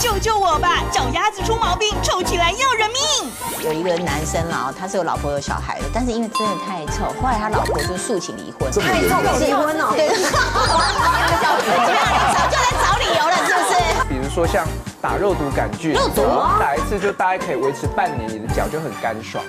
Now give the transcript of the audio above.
救救我吧！脚丫子出毛病，臭起来要人命。有一个男生啦，他是有老婆有小孩的，但是因为真的太臭，后来他老婆就诉请离婚。太臭，离婚哦。对，臭就来找理由了，是不是？比如说像打肉毒杆菌，肉毒打一次就大概可以维持半年，你的脚就很干爽。